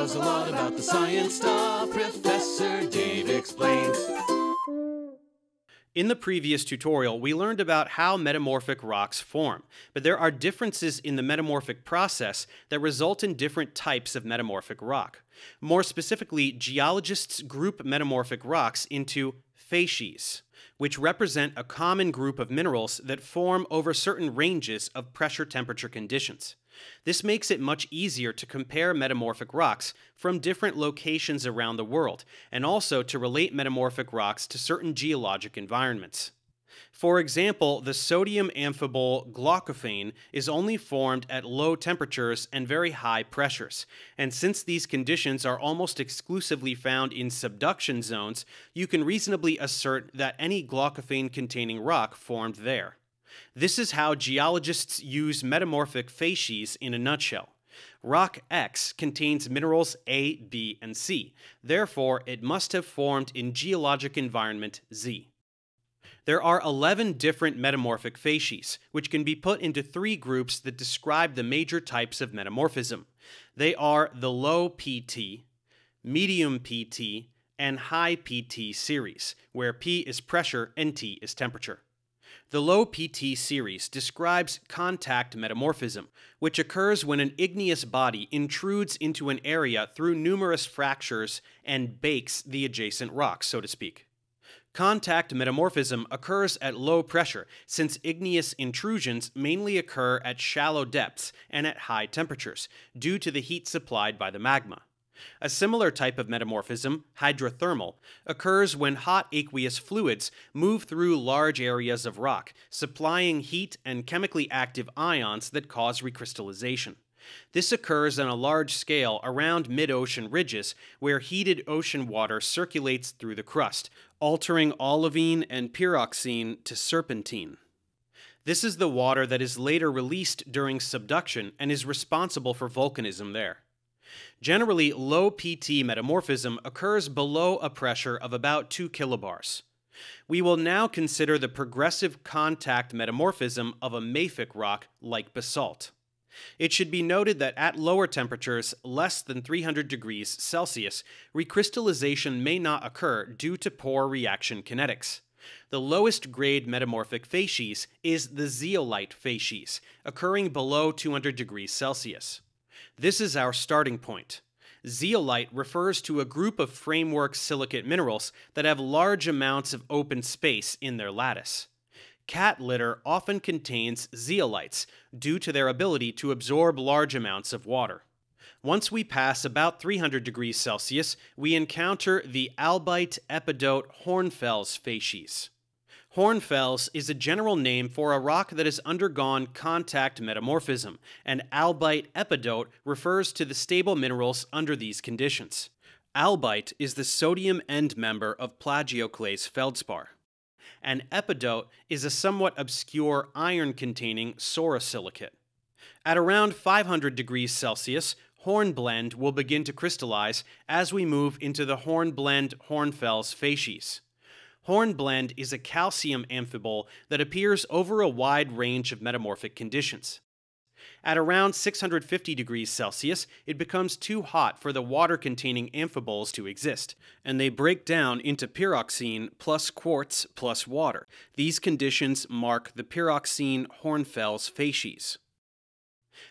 knows a lot about the science stuff. Professor Dave explains. In the previous tutorial, we learned about how metamorphic rocks form, but there are differences in the metamorphic process that result in different types of metamorphic rock. More specifically, geologists group metamorphic rocks into facies, which represent a common group of minerals that form over certain ranges of pressure temperature conditions. This makes it much easier to compare metamorphic rocks from different locations around the world, and also to relate metamorphic rocks to certain geologic environments. For example, the sodium amphibole glaucophane is only formed at low temperatures and very high pressures, and since these conditions are almost exclusively found in subduction zones, you can reasonably assert that any glaucophane containing rock formed there. This is how geologists use metamorphic facies in a nutshell. Rock X contains minerals A, B, and C. Therefore, it must have formed in geologic environment Z. There are 11 different metamorphic facies, which can be put into three groups that describe the major types of metamorphism. They are the low PT, medium PT, and high PT series, where P is pressure and T is temperature. The low PT series describes contact metamorphism, which occurs when an igneous body intrudes into an area through numerous fractures and bakes the adjacent rock, so to speak. Contact metamorphism occurs at low pressure, since igneous intrusions mainly occur at shallow depths and at high temperatures, due to the heat supplied by the magma. A similar type of metamorphism, hydrothermal, occurs when hot aqueous fluids move through large areas of rock, supplying heat and chemically active ions that cause recrystallization. This occurs on a large scale around mid ocean ridges where heated ocean water circulates through the crust, altering olivine and pyroxene to serpentine. This is the water that is later released during subduction and is responsible for volcanism there. Generally, low PT metamorphism occurs below a pressure of about 2 kilobars. We will now consider the progressive contact metamorphism of a mafic rock like basalt. It should be noted that at lower temperatures, less than 300 degrees Celsius, recrystallization may not occur due to poor reaction kinetics. The lowest grade metamorphic facies is the zeolite facies, occurring below 200 degrees Celsius. This is our starting point. Zeolite refers to a group of framework silicate minerals that have large amounts of open space in their lattice. Cat litter often contains zeolites due to their ability to absorb large amounts of water. Once we pass about 300 degrees Celsius, we encounter the albite epidote hornfels facies. Hornfels is a general name for a rock that has undergone contact metamorphism, and albite epidote refers to the stable minerals under these conditions. Albite is the sodium end member of plagioclase feldspar. An epidote is a somewhat obscure iron containing sorosilicate. At around 500 degrees Celsius, hornblende will begin to crystallize as we move into the hornblende hornfels facies. Hornblende is a calcium amphibole that appears over a wide range of metamorphic conditions. At around 650 degrees Celsius, it becomes too hot for the water containing amphiboles to exist, and they break down into pyroxene plus quartz plus water. These conditions mark the pyroxene hornfels facies.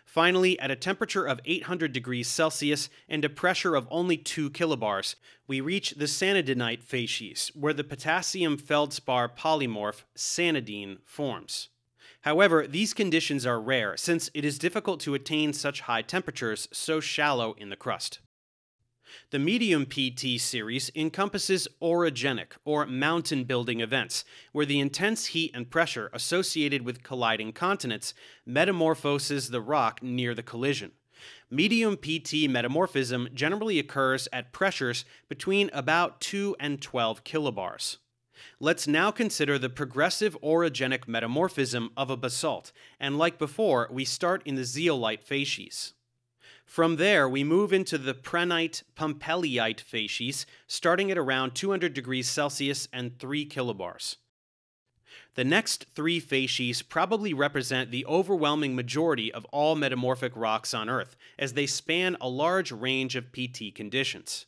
Finally, at a temperature of 800 degrees Celsius and a pressure of only 2 kilobars, we reach the sanidinite facies, where the potassium feldspar polymorph sanidine forms. However, these conditions are rare since it is difficult to attain such high temperatures so shallow in the crust. The medium PT series encompasses orogenic, or mountain building events, where the intense heat and pressure associated with colliding continents metamorphoses the rock near the collision. Medium PT metamorphism generally occurs at pressures between about 2 and 12 kilobars. Let's now consider the progressive orogenic metamorphism of a basalt, and like before, we start in the zeolite facies. From there, we move into the prehnite pumpellyite facies, starting at around 200 degrees Celsius and 3 kilobars. The next three facies probably represent the overwhelming majority of all metamorphic rocks on Earth, as they span a large range of PT conditions.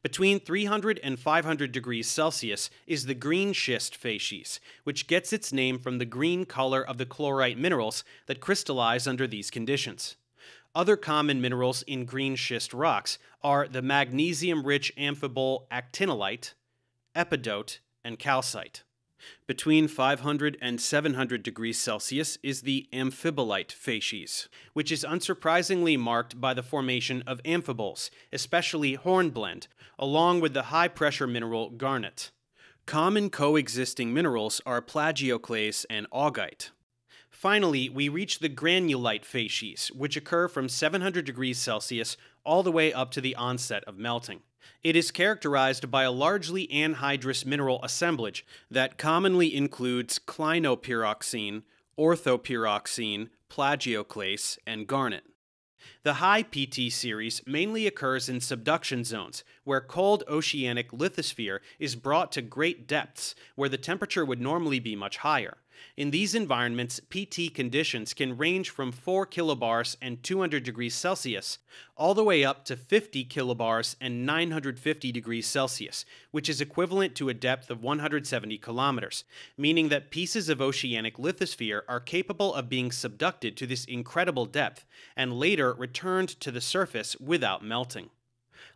Between 300 and 500 degrees Celsius is the green schist facies, which gets its name from the green color of the chlorite minerals that crystallize under these conditions. Other common minerals in green schist rocks are the magnesium rich amphibole actinolite, epidote, and calcite. Between 500 and 700 degrees Celsius is the amphibolite facies, which is unsurprisingly marked by the formation of amphiboles, especially hornblende, along with the high pressure mineral garnet. Common coexisting minerals are plagioclase and augite. Finally, we reach the granulite facies, which occur from 700 degrees Celsius all the way up to the onset of melting. It is characterized by a largely anhydrous mineral assemblage that commonly includes clinopyroxene, orthopyroxene, plagioclase, and garnet. The high PT series mainly occurs in subduction zones, where cold oceanic lithosphere is brought to great depths where the temperature would normally be much higher. In these environments, PT conditions can range from 4 kilobars and 200 degrees Celsius all the way up to 50 kilobars and 950 degrees Celsius, which is equivalent to a depth of 170 kilometers, meaning that pieces of oceanic lithosphere are capable of being subducted to this incredible depth and later returned to the surface without melting.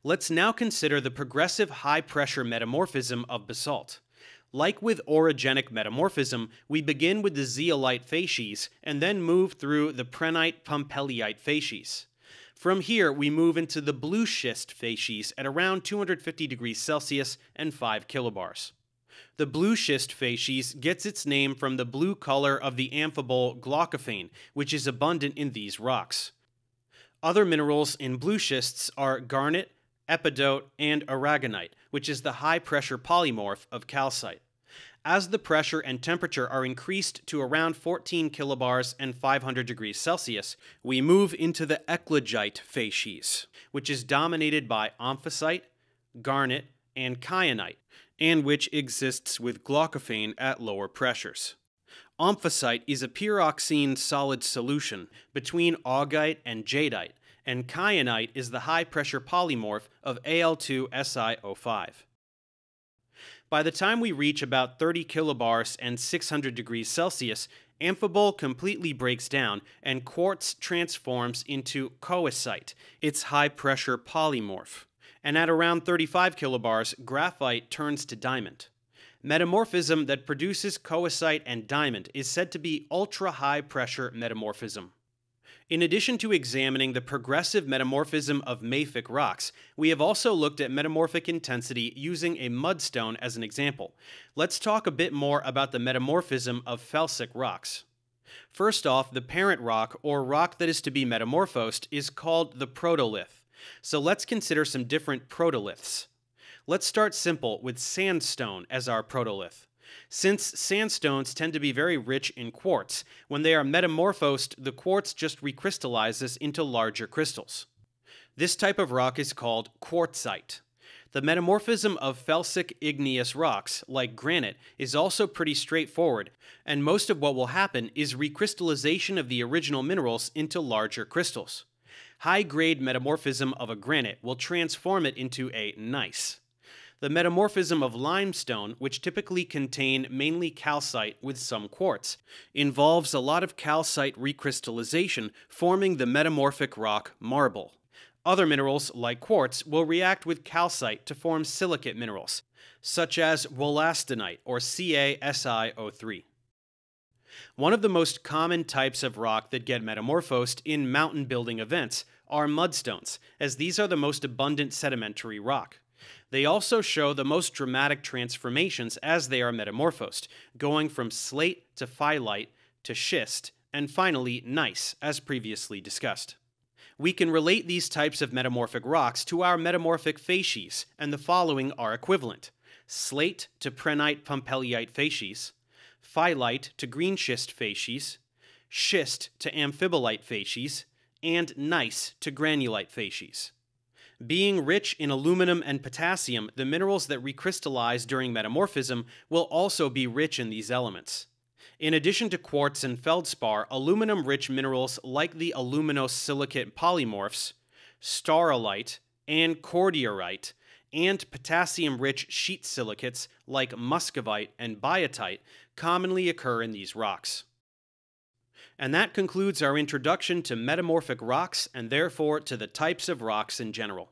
Let's now consider the progressive high pressure metamorphism of basalt. Like with orogenic metamorphism, we begin with the zeolite facies and then move through the prehnite pumpellyite facies. From here, we move into the blue schist facies at around 250 degrees Celsius and 5 kilobars. The blue schist facies gets its name from the blue color of the amphibole glaucophane, which is abundant in these rocks. Other minerals in blue schists are garnet, epidote, and aragonite, which is the high pressure polymorph of calcite. As the pressure and temperature are increased to around 14 kilobars and 500 degrees Celsius, we move into the eclogite facies, which is dominated by omphacite, garnet, and kyanite, and which exists with glaucophane at lower pressures. Omphacite is a pyroxene solid solution between augite and jadeite, and kyanite is the high pressure polymorph of Al2SiO5. By the time we reach about 30 kilobars and 600 degrees Celsius, amphibole completely breaks down and quartz transforms into coesite, its high pressure polymorph. And at around 35 kilobars, graphite turns to diamond. Metamorphism that produces coesite and diamond is said to be ultra high pressure metamorphism. In addition to examining the progressive metamorphism of mafic rocks, we have also looked at metamorphic intensity using a mudstone as an example. Let's talk a bit more about the metamorphism of felsic rocks. First off, the parent rock, or rock that is to be metamorphosed, is called the protolith. So let's consider some different protoliths. Let's start simple with sandstone as our protolith. Since sandstones tend to be very rich in quartz, when they are metamorphosed, the quartz just recrystallizes into larger crystals. This type of rock is called quartzite. The metamorphism of felsic igneous rocks, like granite, is also pretty straightforward, and most of what will happen is recrystallization of the original minerals into larger crystals. High grade metamorphism of a granite will transform it into a gneiss. The metamorphism of limestone, which typically contain mainly calcite with some quartz, involves a lot of calcite recrystallization, forming the metamorphic rock marble. Other minerals, like quartz, will react with calcite to form silicate minerals, such as wollastonite or CaSiO3. One of the most common types of rock that get metamorphosed in mountain building events are mudstones, as these are the most abundant sedimentary rock. They also show the most dramatic transformations as they are metamorphosed, going from slate to phyllite to schist, and finally gneiss, as previously discussed. We can relate these types of metamorphic rocks to our metamorphic facies, and the following are equivalent slate to prehnite pumpellyite facies, phyllite to green schist facies, schist to amphibolite facies, and gneiss to granulite facies. Being rich in aluminum and potassium, the minerals that recrystallize during metamorphism will also be rich in these elements. In addition to quartz and feldspar, aluminum rich minerals like the aluminosilicate polymorphs, staurolite, and cordierite, and potassium rich sheet silicates like muscovite and biotite commonly occur in these rocks. And that concludes our introduction to metamorphic rocks and therefore to the types of rocks in general.